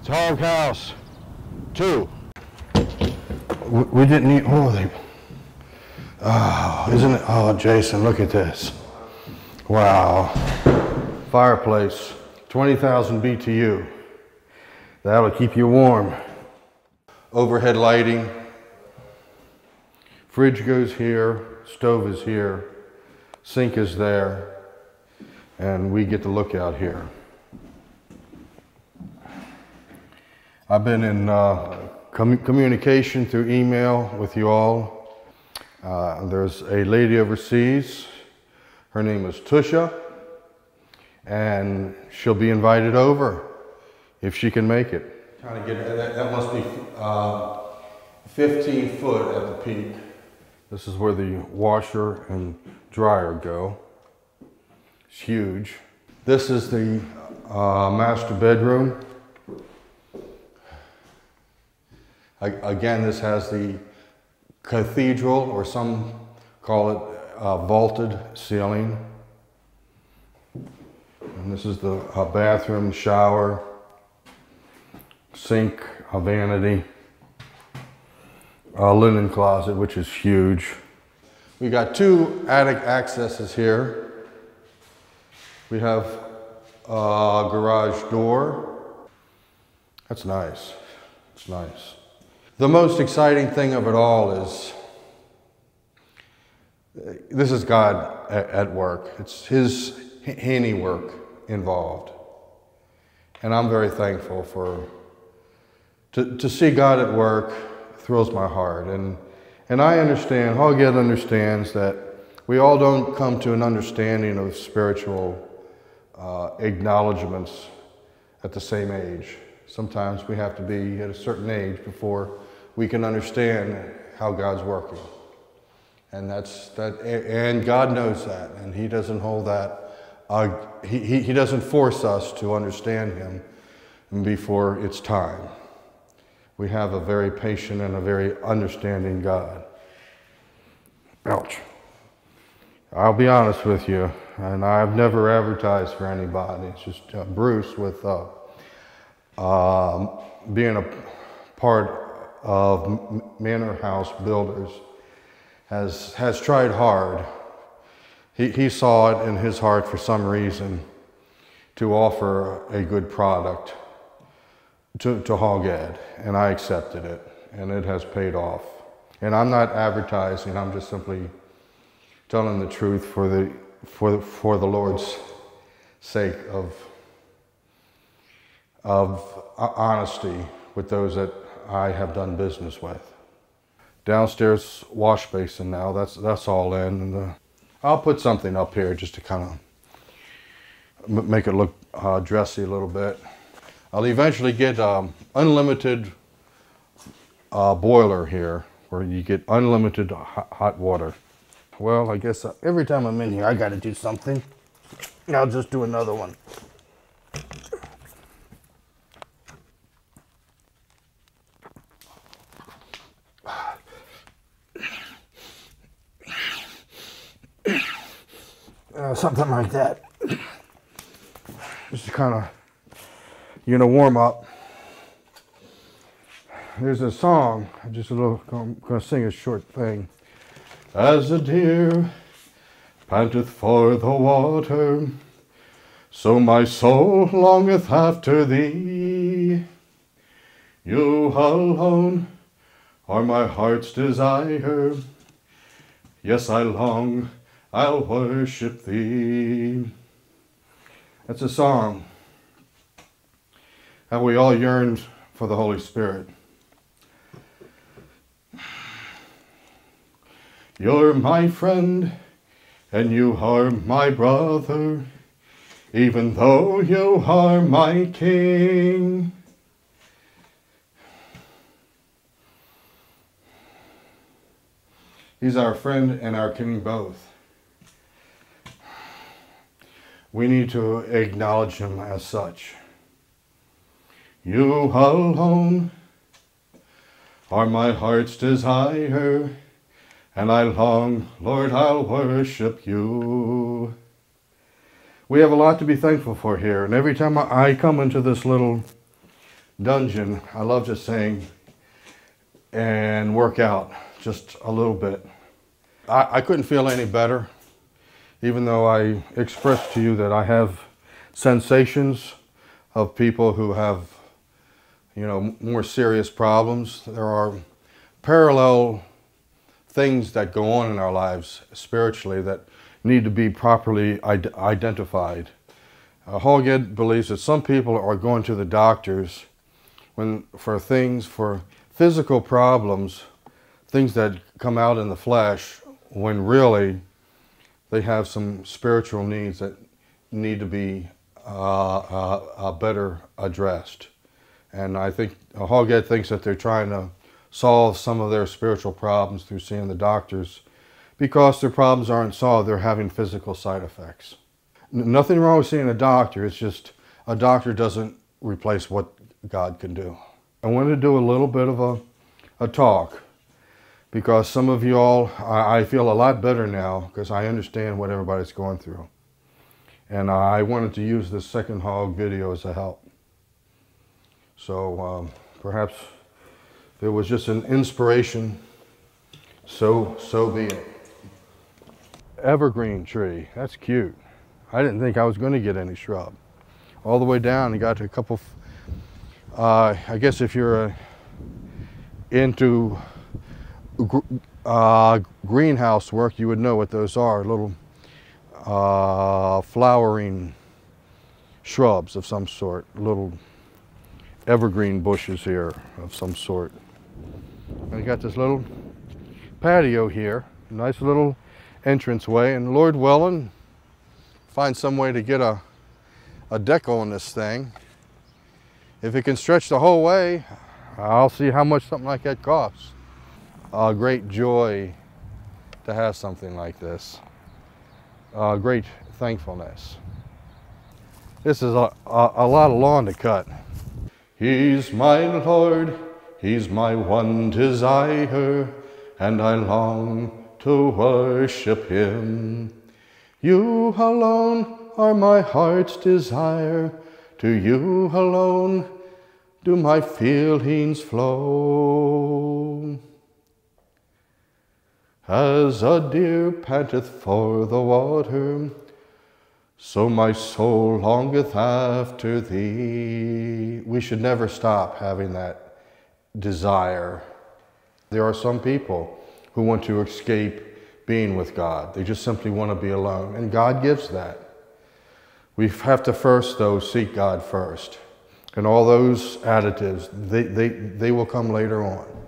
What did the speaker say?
It's Hog House. Two. We, we didn't need, oh, they, oh, isn't it? Oh, Jason, look at this. Wow. Fireplace, 20,000 BTU. That'll keep you warm. Overhead lighting. Fridge goes here, stove is here, sink is there, and we get to look out here. I've been in uh, com communication through email with you all. Uh, there's a lady overseas. Her name is Tusha, and she'll be invited over if she can make it. Kind of get that, that must be uh, 15 foot at the peak. This is where the washer and dryer go. It's huge. This is the uh, master bedroom. Again, this has the cathedral, or some call it uh, vaulted ceiling. And this is the uh, bathroom, shower, sink, a vanity, a linen closet, which is huge. We got two attic accesses here. We have a garage door. That's nice. It's nice. The most exciting thing of it all is this is God at, work. It's His handiwork involved. And I'm very thankful for, to, to see God at work thrills my heart. And, and I understand, Hogg Ed understands that we all don't come to an understanding of spiritual uh, acknowledgments at the same age. Sometimes we have to be at a certain age before we can understand how God's working. And that's that, and God knows that, and He doesn't hold that. Uh, he, he doesn't force us to understand Him before it's time. We have a very patient and a very understanding God. Ouch. I'll be honest with you, and I've never advertised for anybody. It's just uh, Bruce with uh, uh, being a part of Manor House Builders has, has tried hard. He, he saw it in his heart for some reason to offer a good product to, to Hogg Ed, and I accepted it, and it has paid off. And I'm not advertising, I'm just simply telling the truth for the, for the, for the Lord's sake of, of honesty with those that I have done business with. Downstairs wash basin now, that's, that's all in. And uh, I'll put something up here just to kind of make it look uh, dressy a little bit. I'll eventually get um, unlimited uh, boiler here where you get unlimited hot water. Well, I guess uh, every time I'm in here, I got to do something. I'll just do another one. Uh, something like that. Just kind of, you know, warm up. There's a song, just a little, I'm going to sing a short thing. As a deer panteth for the water, so my soul longeth after thee. You alone are my heart's desire. Yes, I long I'll worship thee. That's a song. How we all yearned for the Holy Spirit. You're my friend, and you are my brother, even though you are my king. He's our friend and our king both we need to acknowledge him as such. You alone are my heart's desire, and I long, Lord, I'll worship you. We have a lot to be thankful for here, and every time I come into this little dungeon, I love just sing and work out just a little bit. I, I couldn't feel any better, even though I express to you that I have sensations of people who have, you know, more serious problems. There are parallel things that go on in our lives spiritually that need to be properly identified. Uh, Hogg Ed believes that some people are going to the doctors when for things, for physical problems, things that come out in the flesh, when really they have some spiritual needs that need to be uh, uh, uh better addressed. And I think Hogg Ed thinks that they're trying to solve some of their spiritual problems through seeing the doctors because their problems aren't solved, they're having physical side effects. N nothing wrong with seeing a doctor, it's just a doctor doesn't replace what God can do. I wanted to do a little bit of a, a talk because some of you all, I, I feel a lot better now because I understand what everybody's going through. And I wanted to use this second hog video as a help. So um, perhaps there was just an inspiration, so, so be it. Evergreen tree, that's cute. I didn't think I was going to get any shrub. All the way down and got to a couple, uh, I guess if you're uh, into uh, greenhouse work, you would know what those are, little uh, flowering shrubs of some sort, little evergreen bushes here of some sort. And you got this little patio here, nice little entranceway, and Lord willing, find some way to get a, a deck on this thing. If it can stretch the whole way, I'll see how much something like that costs. A great joy to have something like this. A great thankfulness. This is a, a, a lot of lawn to cut. He's my Lord, He's my one desire, and I long to worship Him. You alone are my heart's desire, to you alone do my feelings flow. As a deer panteth for the water, so my soul longeth after thee. We should never stop having that desire. There are some people who want to escape being with God. They just simply want to be alone, and God gives that. We have to first, though, seek God first. And all those additives, they, they, they will come later on.